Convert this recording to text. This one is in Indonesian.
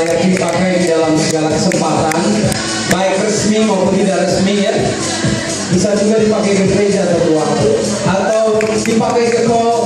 Layak dipakai di dalam segala kesempatan, baik resmi maupun tidak resmi ya. Bisa juga dipakai ke gereja atau waktu atau dipakai ke ko-